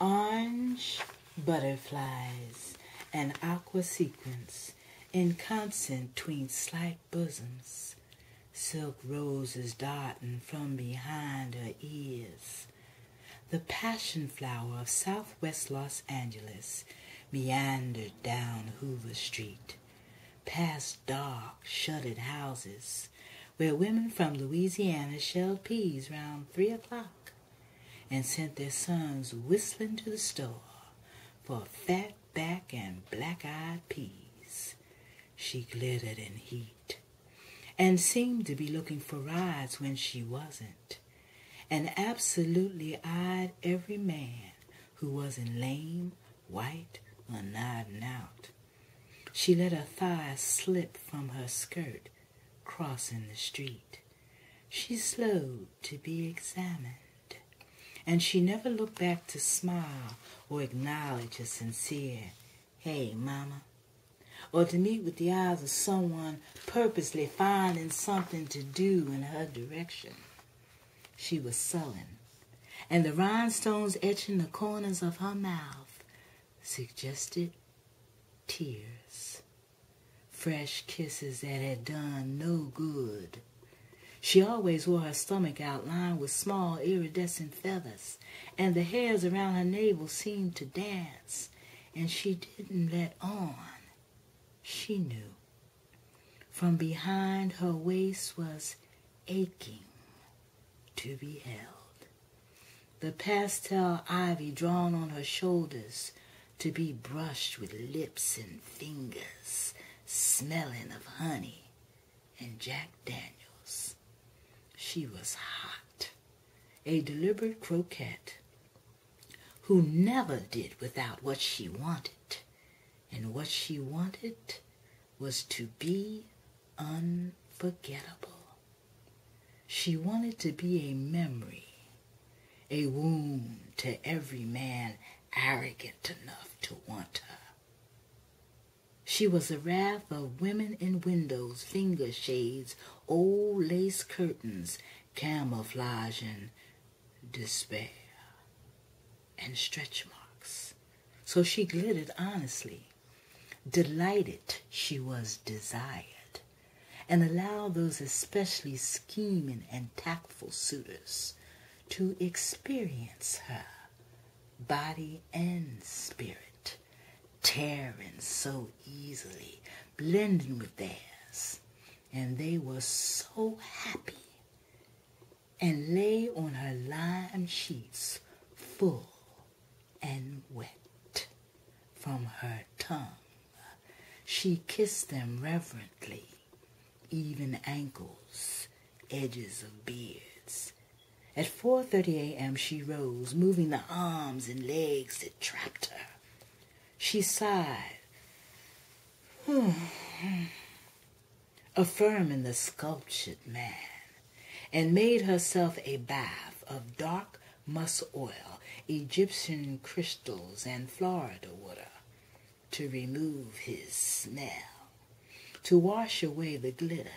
Orange butterflies and aqua sequins in constant tween slight bosoms, silk roses darting from behind her ears. The passion flower of southwest Los Angeles meandered down Hoover Street, past dark, shuttered houses where women from Louisiana shelled peas round three o'clock and sent their sons whistling to the store for fat back and black-eyed peas. She glittered in heat and seemed to be looking for rides when she wasn't, and absolutely eyed every man who wasn't lame, white, or nodding out. She let her thighs slip from her skirt, crossing the street. She slowed to be examined and she never looked back to smile or acknowledge a sincere, hey, mama, or to meet with the eyes of someone purposely finding something to do in her direction. She was sullen, and the rhinestones etching the corners of her mouth suggested tears, fresh kisses that had done no good she always wore her stomach out lined with small iridescent feathers, and the hairs around her navel seemed to dance, and she didn't let on. She knew. From behind her waist was aching to be held. The pastel ivy drawn on her shoulders to be brushed with lips and fingers, smelling of honey and Jack Daniels. She was hot, a deliberate coquette who never did without what she wanted, and what she wanted was to be unforgettable. She wanted to be a memory, a wound to every man arrogant enough to want her. She was the wrath of women in windows, finger shades, old lace curtains, camouflaging despair and stretch marks. So she glittered honestly, delighted she was desired, and allowed those especially scheming and tactful suitors to experience her body and spirit tearing so easily, blending with theirs. And they were so happy and lay on her lime sheets full and wet from her tongue. She kissed them reverently, even ankles, edges of beards. At 4.30 a.m. she rose, moving the arms and legs that her. She sighed, hmm. affirming the sculptured man, and made herself a bath of dark musk oil, Egyptian crystals, and Florida water to remove his smell, to wash away the glitter,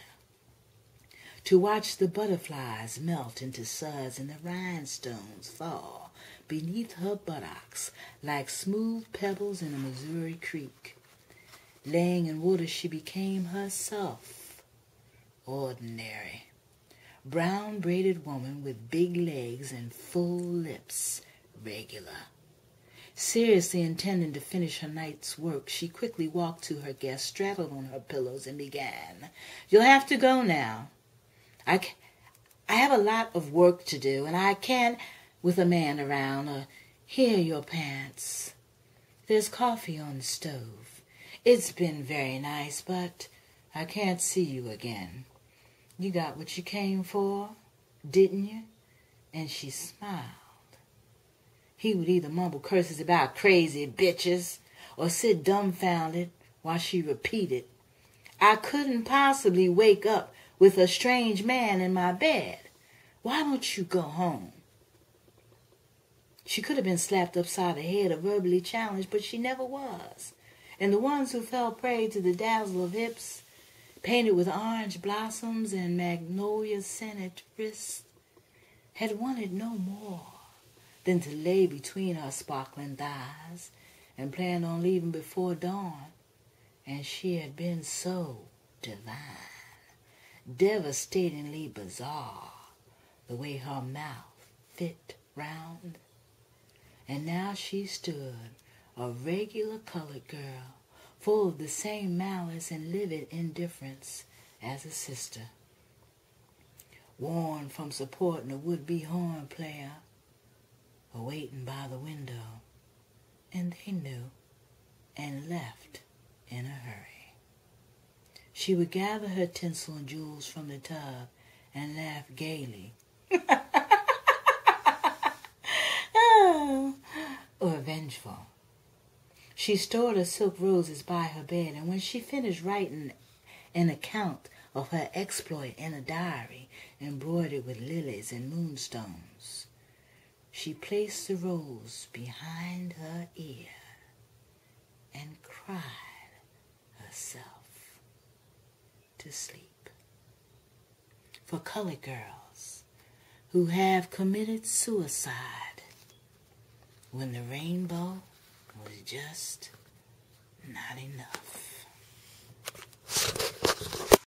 to watch the butterflies melt into suds and the rhinestones fall beneath her buttocks like smooth pebbles in a Missouri creek. Laying in water, she became herself, ordinary. Brown braided woman with big legs and full lips, regular. Seriously intending to finish her night's work, she quickly walked to her guest, straddled on her pillows, and began. You'll have to go now. I, I have a lot of work to do, and I can't with a man around, uh, or here are your pants. There's coffee on the stove. It's been very nice, but I can't see you again. You got what you came for, didn't you? And she smiled. He would either mumble curses about crazy bitches or sit dumbfounded while she repeated, I couldn't possibly wake up with a strange man in my bed. Why don't you go home? She could have been slapped upside the head or verbally challenged, but she never was. And the ones who fell prey to the dazzle of hips, painted with orange blossoms and magnolia scented wrists, had wanted no more than to lay between her sparkling thighs and planned on leaving before dawn. And she had been so divine, devastatingly bizarre, the way her mouth fit round. And now she stood, a regular colored girl, full of the same malice and livid indifference as a sister. Worn from supporting a would-be horn player, awaiting by the window, and they knew and left in a hurry. She would gather her tinsel and jewels from the tub and laugh gaily. or vengeful. She stored her silk roses by her bed, and when she finished writing an account of her exploit in a diary embroidered with lilies and moonstones, she placed the rose behind her ear and cried herself to sleep. For colored girls who have committed suicide when the rainbow was just not enough.